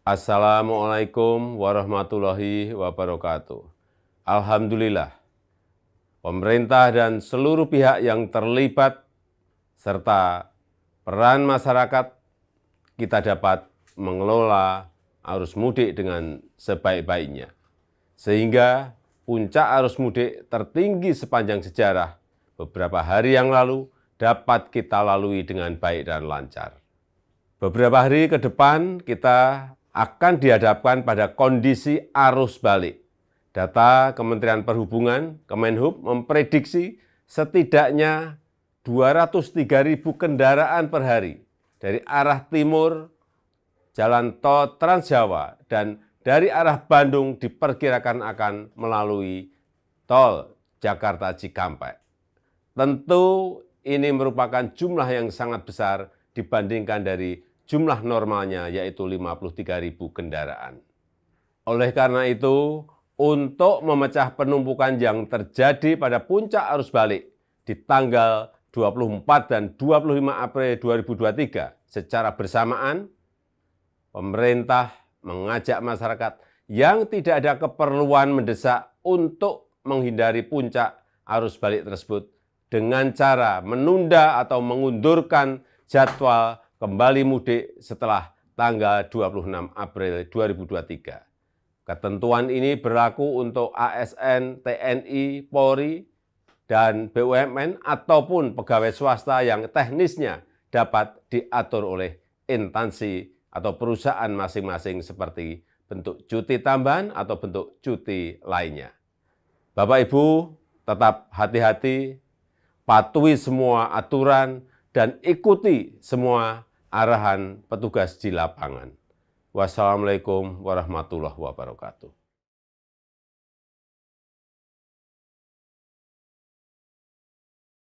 Assalamualaikum warahmatullahi wabarakatuh. Alhamdulillah, pemerintah dan seluruh pihak yang terlibat serta peran masyarakat kita dapat mengelola arus mudik dengan sebaik-baiknya. Sehingga puncak arus mudik tertinggi sepanjang sejarah beberapa hari yang lalu dapat kita lalui dengan baik dan lancar. Beberapa hari ke depan kita akan dihadapkan pada kondisi arus balik Data Kementerian Perhubungan, Kemenhub memprediksi setidaknya 203 ribu kendaraan per hari dari arah timur jalan tol Trans Jawa dan dari arah Bandung diperkirakan akan melalui tol Jakarta Cikampek. Tentu ini merupakan jumlah yang sangat besar dibandingkan dari jumlah normalnya yaitu 53 ribu kendaraan. Oleh karena itu, untuk memecah penumpukan yang terjadi pada puncak arus balik di tanggal 24 dan 25 April 2023 secara bersamaan, pemerintah mengajak masyarakat yang tidak ada keperluan mendesak untuk menghindari puncak arus balik tersebut dengan cara menunda atau mengundurkan jadwal kembali mudik setelah tanggal 26 April 2023. Ketentuan ini berlaku untuk ASN, TNI, Polri, dan BUMN ataupun pegawai swasta yang teknisnya dapat diatur oleh instansi atau perusahaan masing-masing seperti bentuk cuti tambahan atau bentuk cuti lainnya. Bapak Ibu tetap hati-hati, patuhi semua aturan, dan ikuti semua arahan petugas di lapangan. Wassalamualaikum warahmatullahi wabarakatuh.